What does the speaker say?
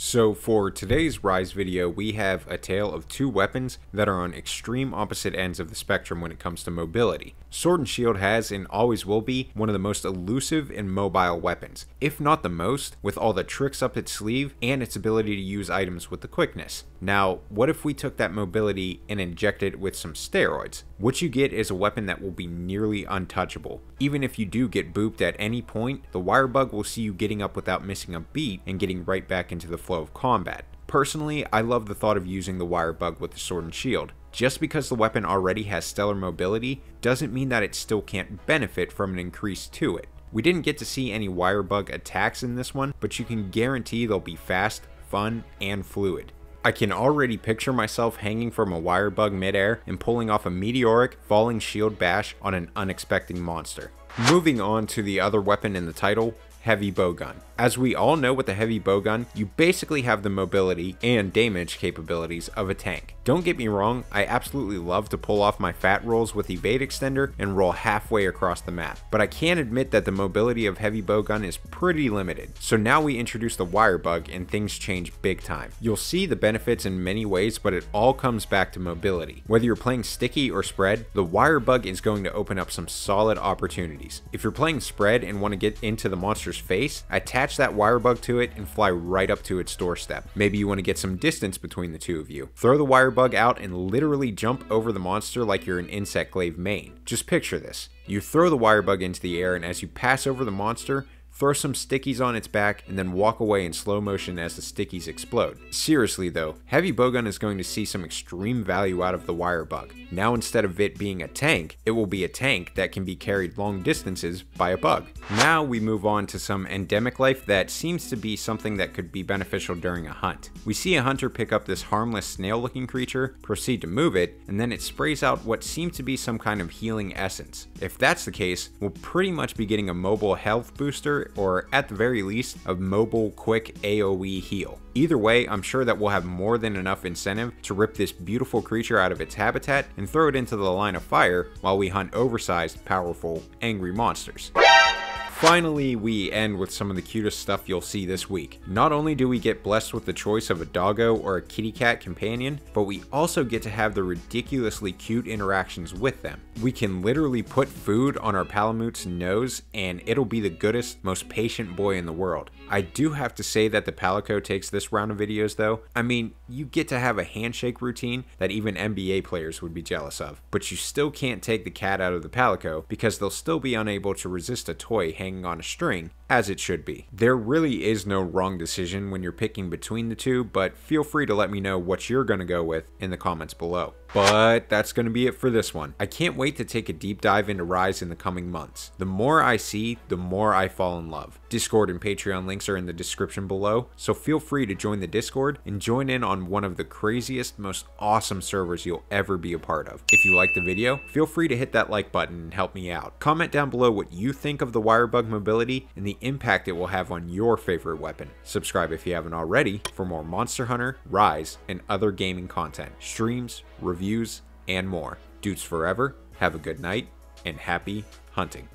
So for today's Rise video, we have a tale of two weapons that are on extreme opposite ends of the spectrum when it comes to mobility. Sword and Shield has and always will be one of the most elusive and mobile weapons, if not the most, with all the tricks up its sleeve and its ability to use items with the quickness. Now, what if we took that mobility and injected it with some steroids? What you get is a weapon that will be nearly untouchable. Even if you do get booped at any point, the wire bug will see you getting up without missing a beat and getting right back into the flow of combat. Personally, I love the thought of using the wire bug with the sword and shield. Just because the weapon already has stellar mobility doesn't mean that it still can't benefit from an increase to it. We didn't get to see any wire bug attacks in this one, but you can guarantee they'll be fast, fun, and fluid. I can already picture myself hanging from a wire bug midair and pulling off a meteoric falling shield bash on an unexpected monster. Moving on to the other weapon in the title, heavy bowgun. As we all know with the heavy bowgun, you basically have the mobility and damage capabilities of a tank. Don't get me wrong, I absolutely love to pull off my fat rolls with evade extender and roll halfway across the map, but I can admit that the mobility of heavy bowgun is pretty limited. So now we introduce the wire bug and things change big time. You'll see the benefits in many ways, but it all comes back to mobility. Whether you're playing sticky or spread, the wire bug is going to open up some solid opportunities. If you're playing spread and want to get into the monster's face, attach attach that wire bug to it and fly right up to its doorstep. Maybe you want to get some distance between the two of you. Throw the wire bug out and literally jump over the monster like you're an insect glaive main. Just picture this. You throw the wire bug into the air and as you pass over the monster, throw some stickies on its back, and then walk away in slow motion as the stickies explode. Seriously though, Heavy Bowgun is going to see some extreme value out of the wire bug. Now instead of it being a tank, it will be a tank that can be carried long distances by a bug. Now we move on to some endemic life that seems to be something that could be beneficial during a hunt. We see a hunter pick up this harmless snail looking creature, proceed to move it, and then it sprays out what seems to be some kind of healing essence. If that's the case, we'll pretty much be getting a mobile health booster or at the very least, a mobile quick AoE heal. Either way, I'm sure that we'll have more than enough incentive to rip this beautiful creature out of its habitat and throw it into the line of fire while we hunt oversized, powerful, angry monsters. Finally, we end with some of the cutest stuff you'll see this week. Not only do we get blessed with the choice of a doggo or a kitty cat companion, but we also get to have the ridiculously cute interactions with them. We can literally put food on our Palamute's nose and it'll be the goodest, most patient boy in the world. I do have to say that the Palico takes this round of videos though. I mean, you get to have a handshake routine that even NBA players would be jealous of, but you still can't take the cat out of the Palico because they'll still be unable to resist a toy hanging hanging on a string, as it should be. There really is no wrong decision when you're picking between the two, but feel free to let me know what you're to go with in the comments below. But that's to be it for this one. I can't wait to take a deep dive into Rise in the coming months. The more I see, the more I fall in love. Discord and Patreon links are in the description below, so feel free to join the Discord and join in on one of the craziest, most awesome servers you'll ever be a part of. If you like the video, feel free to hit that like button and help me out. Comment down below what you think of the Wirebug mobility and impact it will have on your favorite weapon. Subscribe if you haven't already for more Monster Hunter, Rise, and other gaming content, streams, reviews, and more. Dudes forever, have a good night, and happy hunting.